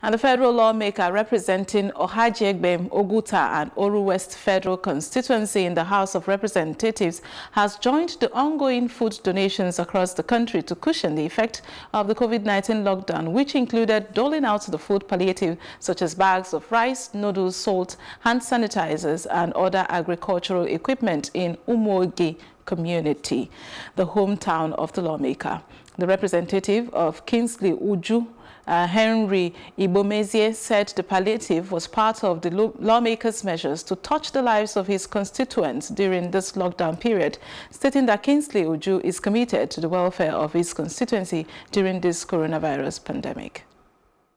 And the federal lawmaker representing Ohajiegbe, Oguta and Oru West Federal Constituency in the House of Representatives has joined the ongoing food donations across the country to cushion the effect of the COVID-19 lockdown, which included doling out the food palliative such as bags of rice, noodles, salt, hand sanitizers and other agricultural equipment in Umuogi community, the hometown of the lawmaker. The representative of Kingsley Uju uh, Henry Igbomezie said the palliative was part of the lawmaker's measures to touch the lives of his constituents during this lockdown period, stating that Kingsley Uju is committed to the welfare of his constituency during this coronavirus pandemic.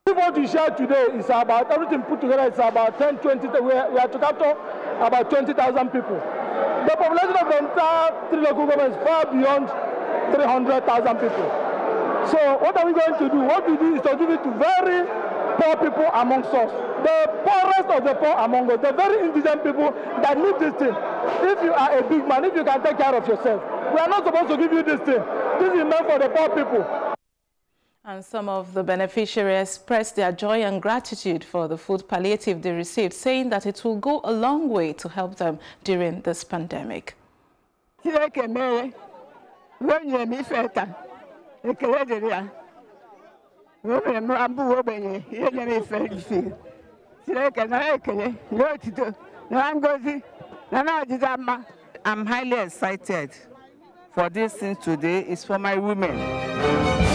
What we share today is about everything put together. It's about 10, 20. We are, we are to capture about 20,000 people. The population of the entire three local governments far beyond 300,000 people. So what are we going to do? What we do is to give it to very poor people amongst us. The poorest of the poor among us, the very indigent people that need this thing. If you are a big man, if you can take care of yourself, we are not supposed to give you this thing. This is meant for the poor people. And some of the beneficiaries expressed their joy and gratitude for the food palliative they received, saying that it will go a long way to help them during this pandemic ekele dịrị ya o mere m abụ ogbenye ihe nyere ife isi chineke na ekele na otito na ngozi na na mma I'm highly excited for this thing today. It's for my women.